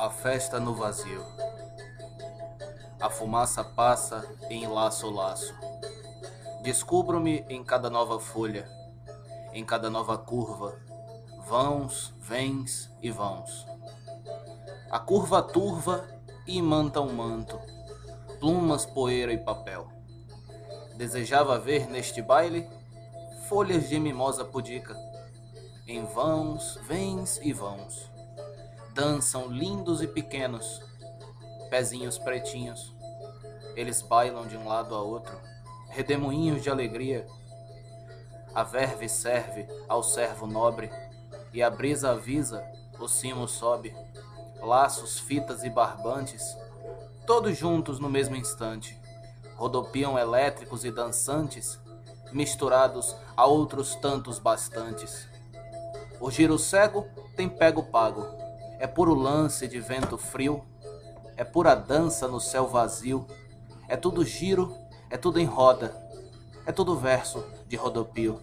A festa no vazio. A fumaça passa em laço laço. Descubro-me em cada nova folha, em cada nova curva, vãos, vens e vãos. A curva turva e imanta um manto, plumas, poeira e papel. Desejava ver neste baile folhas de mimosa pudica, em vãos, vens e vãos. Dançam lindos e pequenos, pezinhos pretinhos. Eles bailam de um lado a outro, redemoinhos de alegria. A verve serve ao servo nobre, e a brisa avisa, o cimo sobe. Laços, fitas e barbantes, todos juntos no mesmo instante. Rodopiam elétricos e dançantes, misturados a outros tantos bastantes. O giro cego tem pego pago, é puro lance de vento frio, é pura dança no céu vazio, é tudo giro, é tudo em roda, é tudo verso de rodopio.